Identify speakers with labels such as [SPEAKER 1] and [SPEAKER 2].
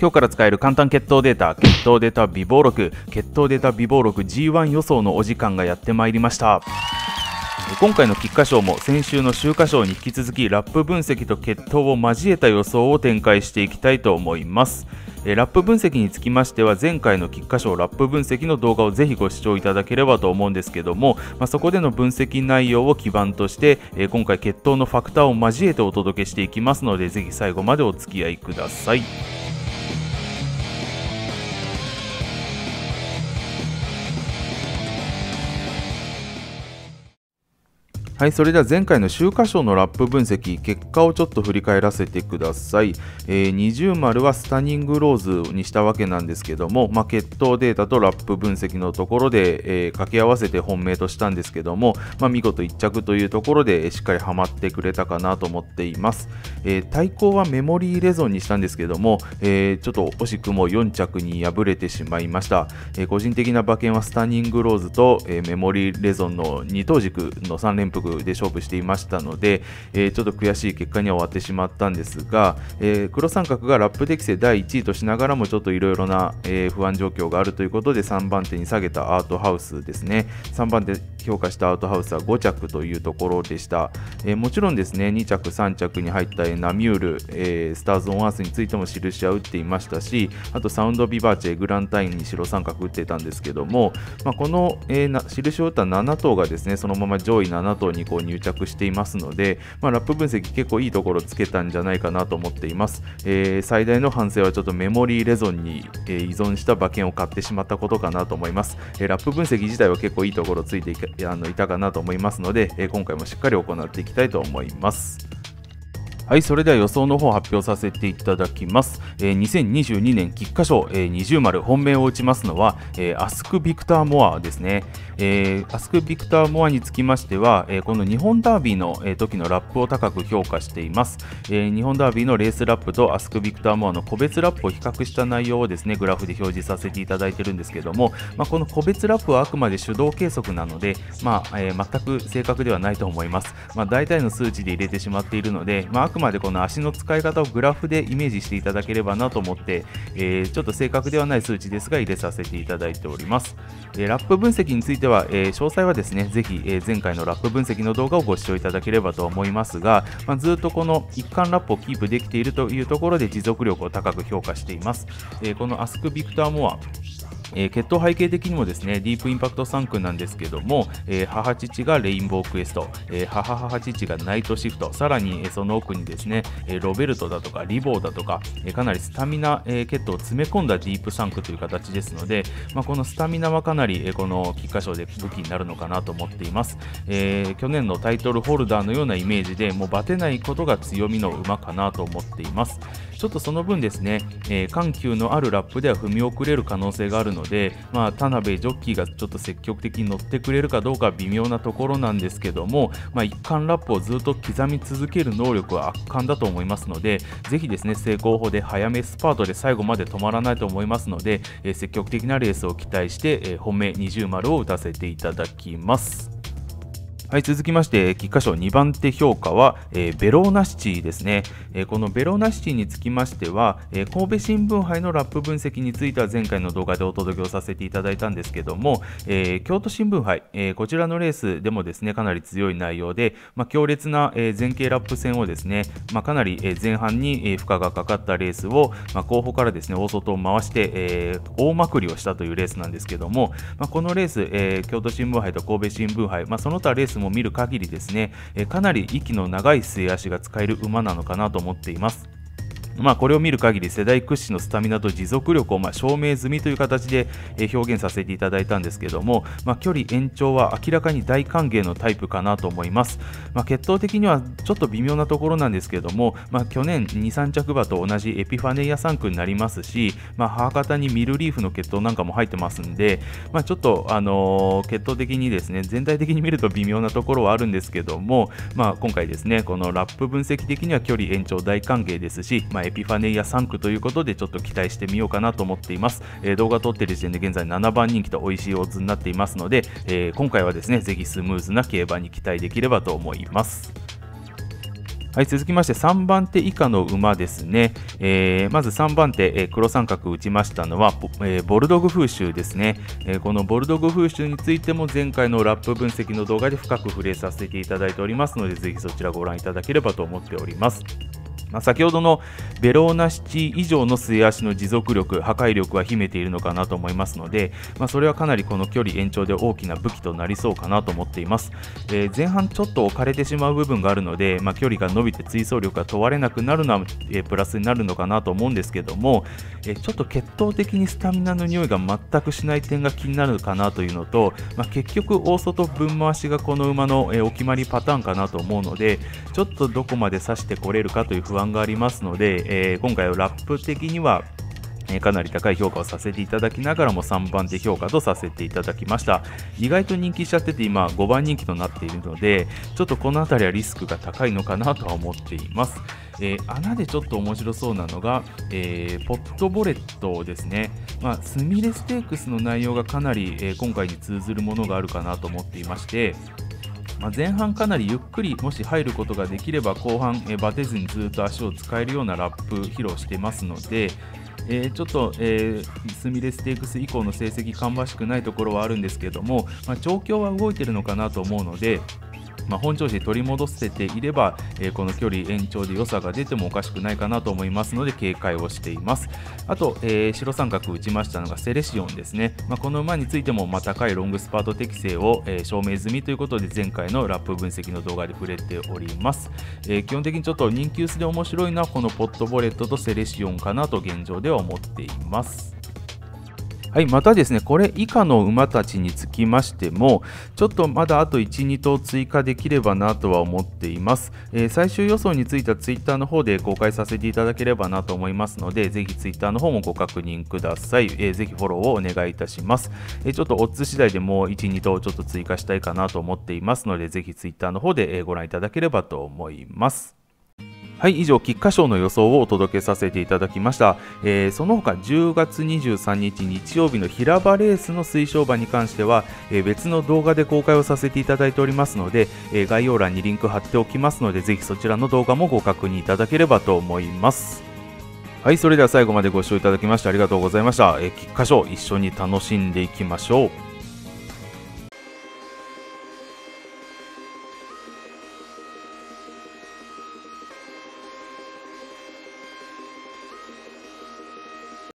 [SPEAKER 1] 今日から使える簡単血糖データ血糖データ微暴録血糖データ微暴録 G1 予想のお時間がやってまいりました今回の菊花賞も先週の週花賞に引き続きラップ分析と血糖を交えた予想を展開していきたいと思いますラップ分析につきましては前回の菊花賞ラップ分析の動画をぜひご視聴いただければと思うんですけども、まあ、そこでの分析内容を基盤として今回血糖のファクターを交えてお届けしていきますのでぜひ最後までお付き合いください。はい、それでは前回の週刊賞のラップ分析、結果をちょっと振り返らせてください。えー、二重丸はスタニングローズにしたわけなんですけども、まあ、血糖データとラップ分析のところで、えー、掛け合わせて本命としたんですけども、まあ、見事1着というところでしっかりはまってくれたかなと思っています。えー、対抗はメモリーレゾンにしたんですけども、えちょっと惜しくも4着に敗れてしまいました。え個人的な馬券はスタニングローズと、えメモリーレゾンの2等軸の3連複で勝負していましたので、えー、ちょっと悔しい結果には終わってしまったんですが、えー、黒三角がラップ適正第1位としながらもちょっといろいろな、えー、不安状況があるということで3番手に下げたアートハウスですね。3番手評価したアウトハウスは5着というところでした、えー、もちろんですね2着3着に入ったエナミュール、えー、スターズ・オン・アースについても印は打っていましたしあとサウンド・ビバーチェグランタインに白三角打ってたんですけども、まあ、この、えー、印を打った7頭がですねそのまま上位7頭ににこう入着していますので、まあ、ラップ分析結構いいところつけたんじゃないかなと思っています、えー、最大の反省はちょっとメモリーレゾンに、え、依存した馬券を買ってしまったことかなと思います、えー、ラップ分析自体は結構いいところついていあのいたかなと思いますので、え今回もしっかり行っていきたいと思います。はい、それでは予想の方発表させていただきます。えー、2022年菊花賞、えー、20丸本命を打ちますのは、えー、アスク・ビクター・モアですね。えー、アスク・ビクター・モアにつきましては、えー、この日本ダービーの、えー、時のラップを高く評価しています、えー。日本ダービーのレースラップとアスク・ビクター・モアの個別ラップを比較した内容をですね、グラフで表示させていただいてるんですけども、まあ、この個別ラップはあくまで手動計測なので、まあえー、全く正確ではないと思います。まあ、大体の数値で入れてしまっているので、まあ、あくまでこの足の使い方をグラフでイメージしていただければなと思って、えー、ちょっと正確ではない数値ですが入れさせていただいております。えー、ラップ分析については、えー、詳細はですね、ぜひ、え前回のラップ分析の動画をご視聴いただければと思いますが、まあ、ずっとこの一貫ラップをキープできているというところで持続力を高く評価しています。えこのアスク・ビクター・モアえー、血統背景的にもですねディープインパクト3区なんですけども、えー、母父がレインボークエスト、えー、母母父がナイトシフトさらに、え、その奥にですね、え、ロベルトだとかリボーだとか、え、かなりスタミナ、えー、血統を詰め込んだディープ3区という形ですので、まあ、このスタミナはかなり、え、この菊花賞で武器になるのかなと思っています、え、去年のタイトルホルダーのようなイメージでもうバテないことが強みの馬かなと思っています。ちょっとその分ですね、え、緩急のあるラップでは踏み遅れる可能性があるので、まあ、田辺ジョッキーがちょっと積極的に乗ってくれるかどうか微妙なところなんですけども、まあ、一貫ラップをずっと刻み続ける能力は圧巻だと思いますので、ぜひですね、成功法で早めスパートで最後まで止まらないと思いますので、えー、積極的なレースを期待して、えー、本命20丸を打たせていただきます。はい、続きまして、菊花賞2番手評価は、えー、ベローナシティですね、えー、このベローナシティにつきましては、えー、神戸新聞杯のラップ分析については前回の動画でお届けをさせていただいたんですけども、え京都新聞杯、えこちらのレースでもですね、かなり強い内容で、まあ、強烈な、え前傾ラップ戦をですね、まあ、かなり、え前半に、え負荷がかかったレースを、まあ、後方からですね、大外を回して、え大まくりをしたというレースなんですけども、まこのレース、え京都新聞杯と神戸新聞杯、まその他レースも見る限りですね、かなり息の長い末脚が使える馬なのかなと思っています。まあ、これを見る限り世代屈指のスタミナと持続力をま証明済みという形で表現させていただいたんですけども、まあ、距離延長は明らかに大歓迎のタイプかなと思います、まあ、血統的にはちょっと微妙なところなんですけども、まあ、去年2、3着馬と同じエピファネイア3区になりますし、ま、母方にミルリーフの血統なんかも入ってますんで、ま、ちょっと、あの、血統的にですね全体的に見ると微妙なところはあるんですけども、まあ、今回ですねこのラップ分析的には距離延長大歓迎ですし、まあ、エピファネイア3区ということでちょっと期待してみようかなと思っています、えー、動画撮ってる時点で現在7番人気と美味しいオッズになっていますので、えー、今回はですねぜひスムーズな競馬に期待できればと思います。はい、続きまして3番手以下の馬ですね、えー、まず3番手、えー、黒三角打ちましたのは、えー、ボルドグ風習ですね、えこのボルドグ風習についても前回のラップ分析の動画で深く触れさせていただいておりますのでぜひそちらご覧いただければと思っております。まあ、先ほどのベローナシティ以上の末足の持続力、破壊力は秘めているのかなと思いますので、まあ、それはかなりこの距離延長で大きな武器となりそうかなと思っています。えー、前半ちょっと置かれてしまう部分があるので、まあ、距離が伸びて追走力が問われなくなるのは、えー、プラスになるのかなと思うんですけども、えー、ちょっと血統的にスタミナの匂いが全くしない点が気になるかなというのと、ま結局大外分回しがこの馬の、えお決まりパターンかなと思うので、ちょっとどこまで指してこれるかという不安がありますので、で、えー、今回はラップ的にはかなり高い評価をさせていただきながらも3番手評価とさせていただきました。意外と人気しちゃってて今5番人気となっているのでちょっとこの辺りはリスクが高いのかなとは思っています。えー、穴でちょっと面白そうなのが、えー、ポットボレットですね、まあ、スミレステークスの内容がかなり、えー、今回に通ずるものがあるかなと思っていまして、まあ、前半かなりゆっくりもし入ることができれば後半、えバテずにずっと足を使えるようなラップ披露してますので、えー、ちょっと、えー、スミレステークス以降の成績芳しくないところはあるんですけども、まあ、調教は動いてるのかなと思うので、まあ、本調子取り戻せていれば、え、この距離延長で良さが出てもおかしくないかなと思いますので警戒をしています。あと、えー、白三角打ちましたのがセレシオンですね、まあ、この馬についても、ま高いロングスパート適性を、え、証明済みということで前回のラップ分析の動画で触れております、え、基本的にちょっと人気薄で面白いのはこのポットボレットとセレシオンかなと現状では思っています。はい、またですね、これ以下の馬たちにつきましても、ちょっとまだあと1、2頭追加できればなとは思っています。えー、最終予想については Twitter の方で公開させていただければなと思いますので、ぜひ Twitter の方もご確認ください。えー、ぜひフォローをお願いいたします。えー、ちょっとオッズ次第でもう1、2頭ちょっと追加したいかなと思っていますので、ぜひ Twitter の方でご覧いただければと思います。はい、以上、菊花賞の予想をお届けさせていただきました。えー、その他、10月23日日曜日の平場レースの推奨馬に関しては、えー、別の動画で公開をさせていただいておりますので、えー、概要欄にリンク貼っておきますので、ぜひそちらの動画もご確認いただければと思います。はい、それでは最後までご視聴いただきましてありがとうございました。えー、菊花賞一緒に楽しんでいきましょう。